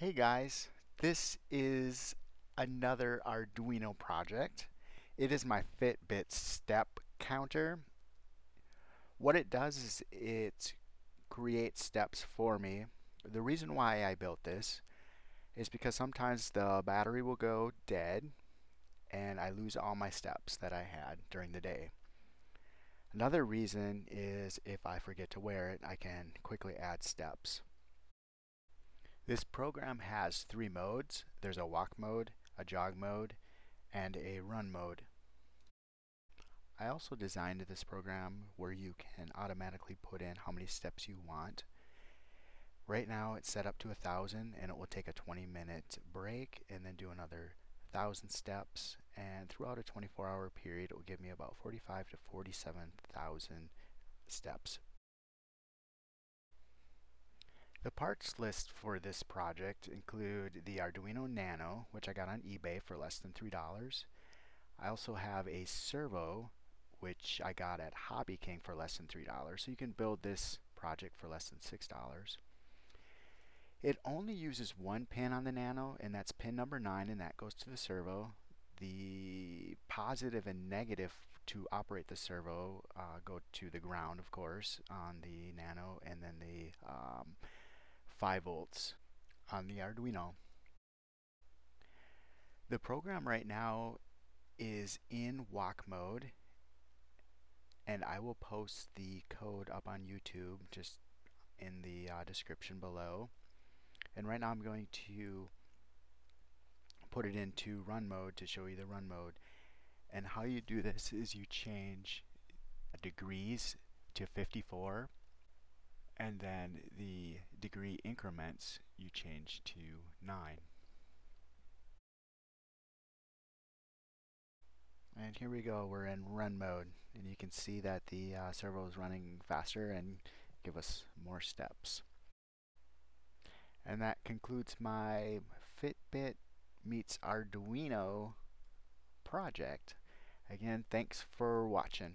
Hey guys, this is another Arduino project. It is my Fitbit step counter. What it does is it creates steps for me. The reason why I built this is because sometimes the battery will go dead and I lose all my steps that I had during the day. Another reason is if I forget to wear it, I can quickly add steps. This program has three modes. There's a walk mode, a jog mode, and a run mode. I also designed this program where you can automatically put in how many steps you want. Right now it's set up to a thousand and it will take a 20 minute break and then do another thousand steps and throughout a 24 hour period it will give me about 45 to 47,000 steps the parts list for this project include the Arduino Nano, which I got on eBay for less than $3. I also have a servo, which I got at Hobby King for less than $3. So you can build this project for less than $6. It only uses one pin on the Nano, and that's pin number 9, and that goes to the servo. The positive and negative to operate the servo uh, go to the ground, of course, on the Nano, and then the um, 5 volts on the Arduino. The program right now is in walk mode and I will post the code up on YouTube just in the uh, description below. And right now I'm going to put it into run mode to show you the run mode. And how you do this is you change degrees to 54 and then the degree increments you change to 9. And here we go, we're in run mode and you can see that the uh, servo is running faster and give us more steps. And that concludes my Fitbit meets Arduino project. Again, thanks for watching.